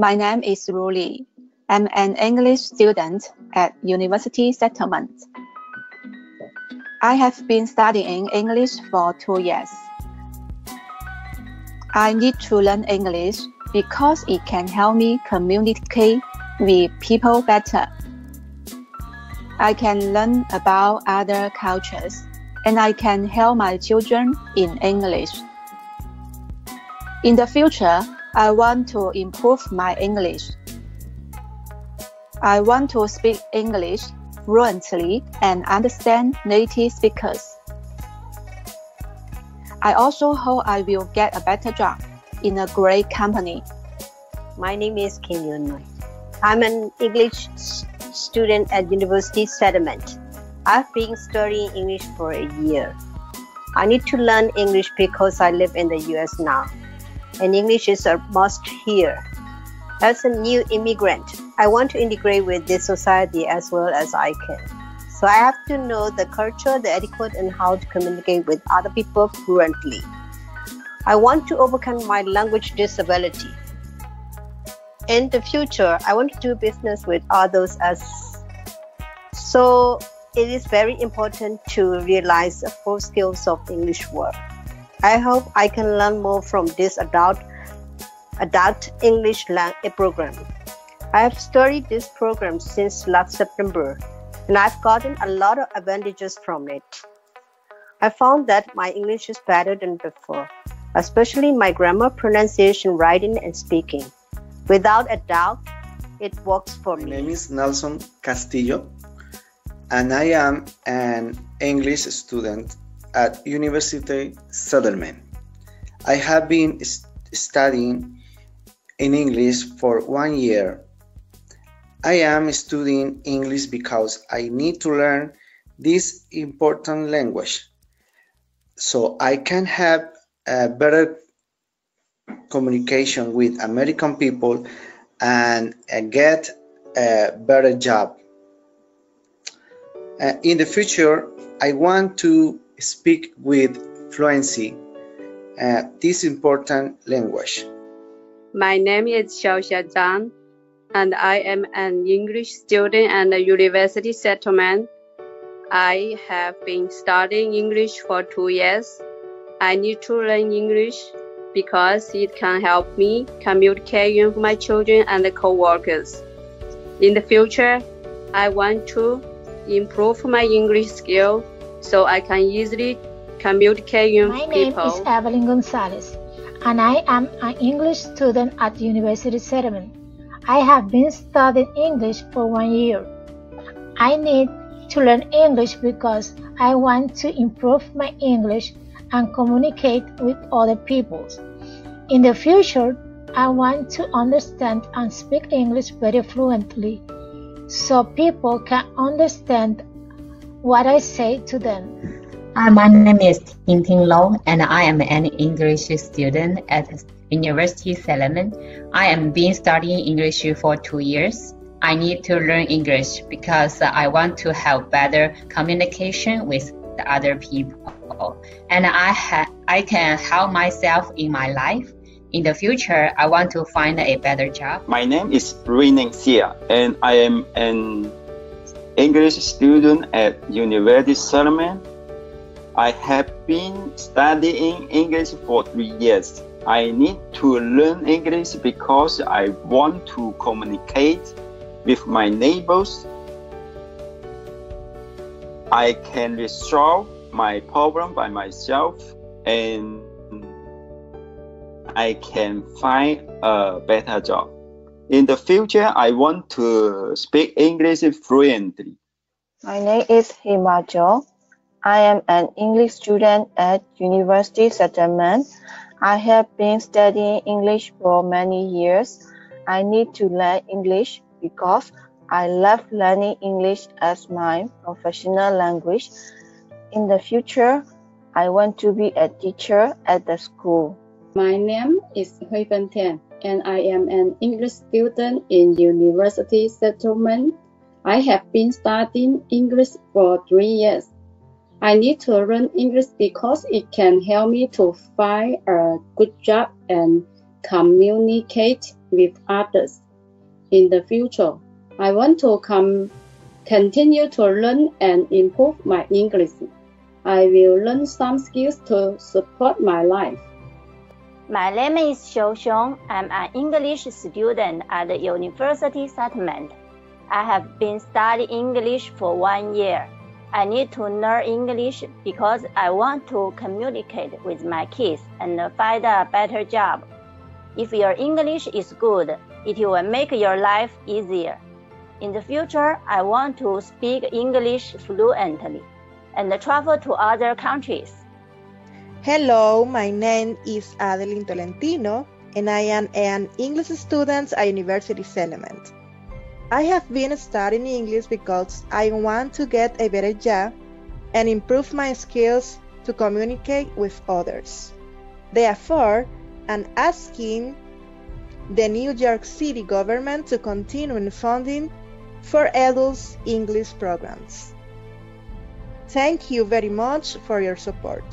My name is Ruli. I'm an English student at University Settlement. I have been studying English for two years. I need to learn English because it can help me communicate with people better. I can learn about other cultures and I can help my children in English. In the future, I want to improve my English. I want to speak English fluently and understand native speakers. I also hope I will get a better job in a great company. My name is Kim Yun. I'm an English student at University Settlement. I've been studying English for a year. I need to learn English because I live in the US now and English is a must here. As a new immigrant, I want to integrate with this society as well as I can. So I have to know the culture, the etiquette, and how to communicate with other people fluently. I want to overcome my language disability. In the future, I want to do business with others as so it is very important to realize the full skills of English work. I hope I can learn more from this adult adult English language eh, program. I have studied this program since last September and I've gotten a lot of advantages from it. I found that my English is better than before, especially my grammar, pronunciation, writing, and speaking. Without a doubt, it works for my me. My name is Nelson Castillo, and I am an English student at University Settlement. I have been studying in English for one year. I am studying English because I need to learn this important language so I can have a better communication with American people and uh, get a better job. Uh, in the future, I want to speak with fluency uh, this important language. My name is Xiaoxia Zhang, and I am an English student at the University Settlement. I have been studying English for two years. I need to learn English because it can help me communicate with my children and co-workers. In the future, I want to improve my English skill so I can easily communicate with My name people. is Evelyn Gonzalez, and I am an English student at University Settlement. I have been studying English for one year. I need to learn English because I want to improve my English and communicate with other people. In the future, I want to understand and speak English very fluently so people can understand what I say to them. Hi, my name is Tintin Lo, and I am an English student at University Settlement. I am been studying English for two years. I need to learn English because I want to have better communication with the other people, and I ha- I can help myself in my life. In the future, I want to find a better job. My name is Ruining Xia, and I am an English student at University Settlement. I have been studying English for three years. I need to learn English because I want to communicate with my neighbors. I can resolve my problem by myself and I can find a better job. In the future, I want to speak English fluently. My name is Himachal. I am an English student at University Settlement. I have been studying English for many years. I need to learn English because I love learning English as my professional language. In the future, I want to be a teacher at the school. My name is Hui Ben Tian, and I am an English student in University Settlement. I have been studying English for three years. I need to learn English because it can help me to find a good job and communicate with others. In the future, I want to come, continue to learn and improve my English. I will learn some skills to support my life. My name is Xiu Xiong. I'm an English student at the University Settlement. I have been studying English for one year. I need to learn English because I want to communicate with my kids and find a better job. If your English is good, it will make your life easier. In the future, I want to speak English fluently and travel to other countries. Hello, my name is Adeline Tolentino, and I am an English student at University Settlement. I have been studying English because I want to get a better job and improve my skills to communicate with others. Therefore, I'm asking the New York City government to continue funding for adults English programs. Thank you very much for your support.